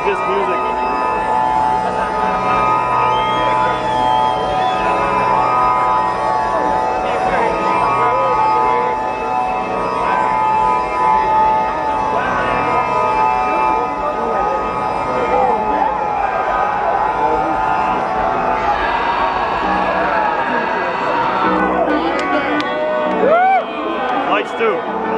is just music. Lights too.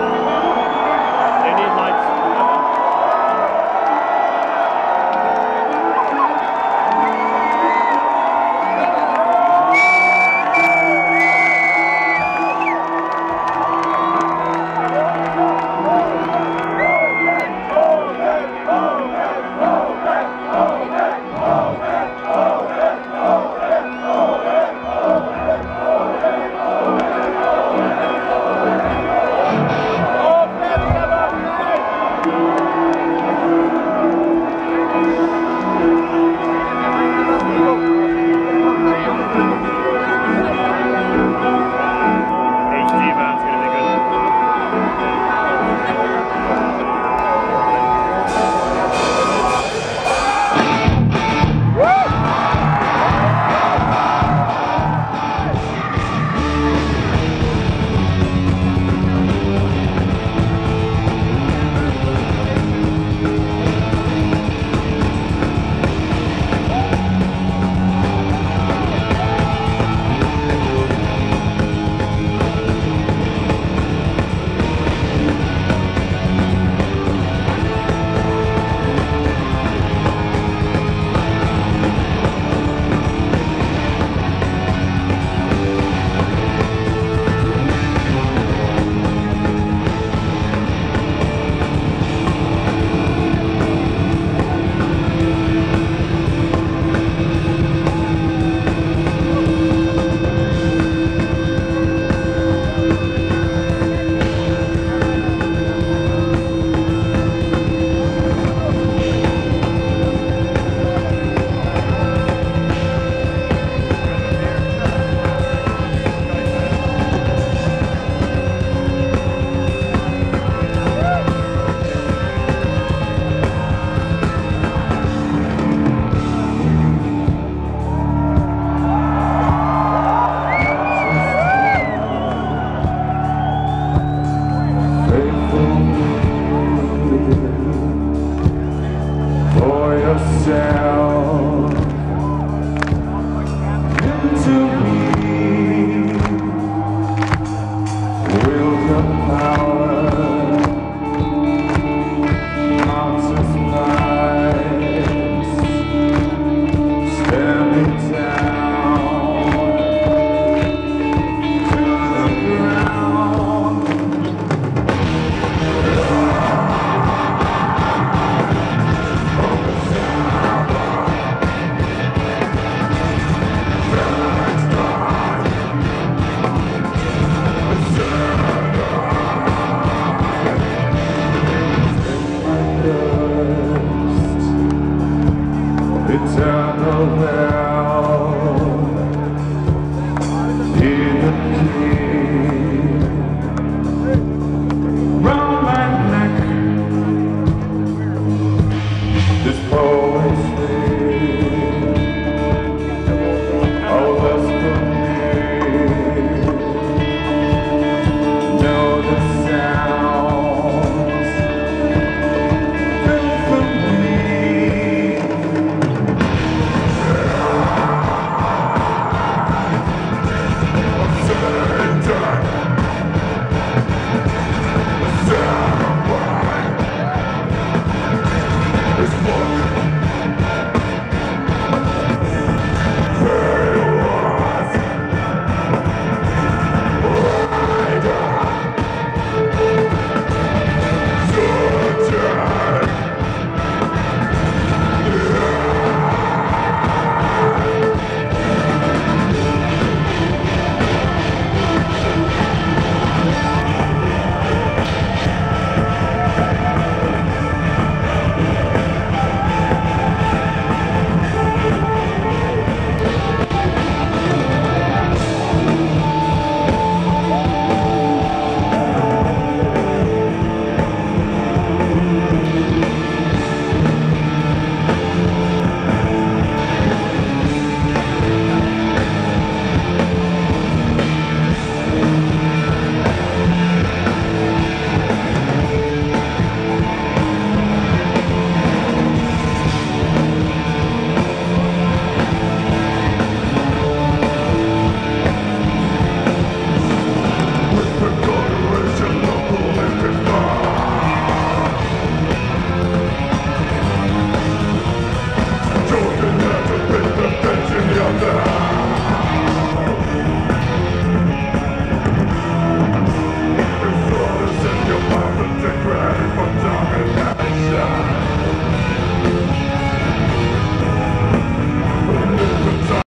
For